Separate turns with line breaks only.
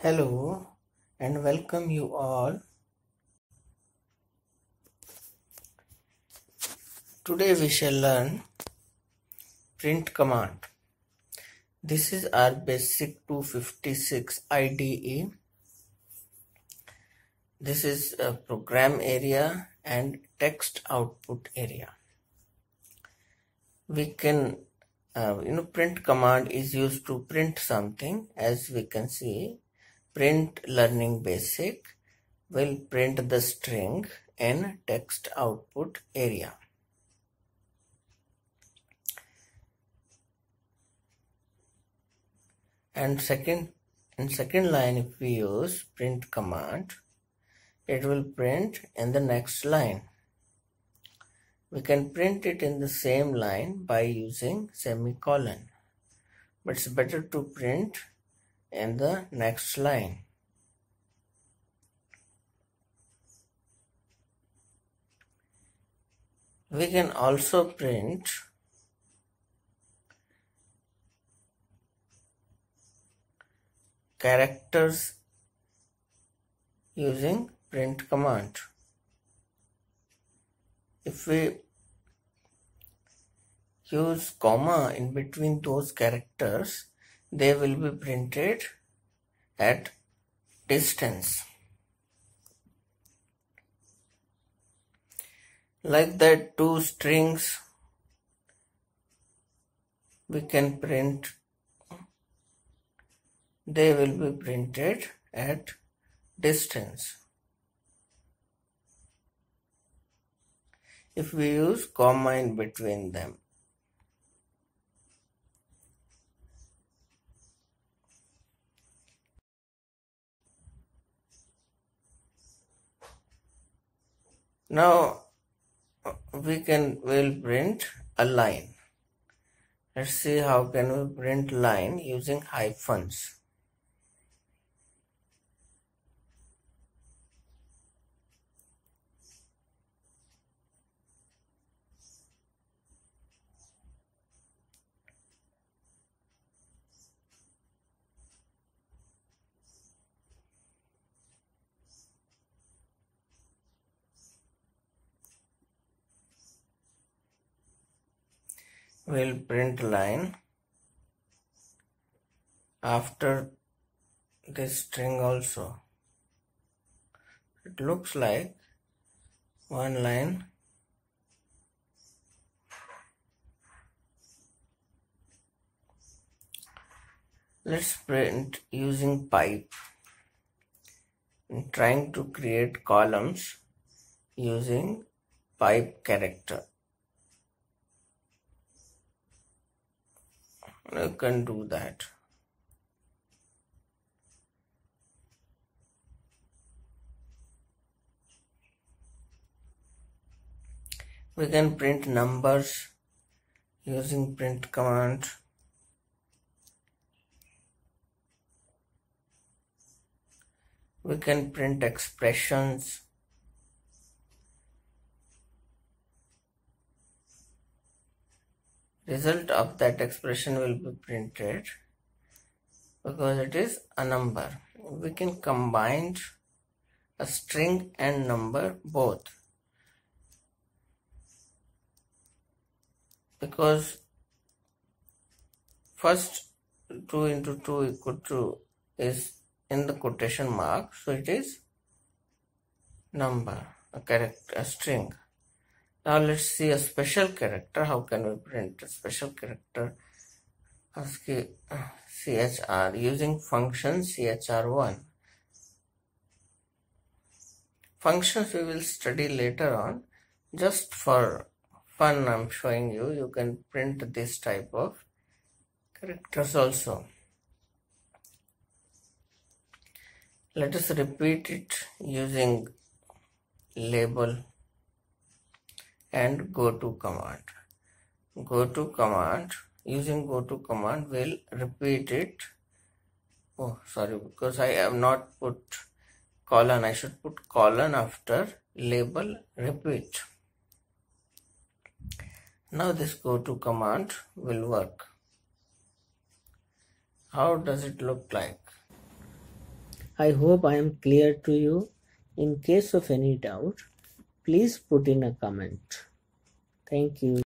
Hello and welcome you all. Today we shall learn print command. This is our basic 256 IDE. This is a program area and text output area. We can, uh, you know, print command is used to print something as we can see print learning basic will print the string in text output area. And second, in second line if we use print command, it will print in the next line. We can print it in the same line by using semicolon. But it's better to print in the next line. We can also print characters using print command. If we use comma in between those characters, they will be printed at distance. Like that two strings we can print they will be printed at distance. If we use comma in between them. Now we can will print a line. Let's see how can we print line using hyphens. Will print line after this string also. It looks like one line. Let's print using pipe trying to create columns using pipe character you can do that. We can print numbers using print command. We can print expressions result of that expression will be printed because it is a number. We can combine a string and number both. Because first 2 into 2 equal to is in the quotation mark so it is number a character a string now let's see a special character. How can we print a special character? ASCII uh, CHR using function CHR1. Functions we will study later on. Just for fun I'm showing you. You can print this type of characters also. Let us repeat it using label and go to command. Go to command using go to command will repeat it. Oh, sorry, because I have not put colon. I should put colon after label repeat. Now this go to command will work. How does it look like?
I hope I am clear to you. In case of any doubt, please put in a comment. Thank you.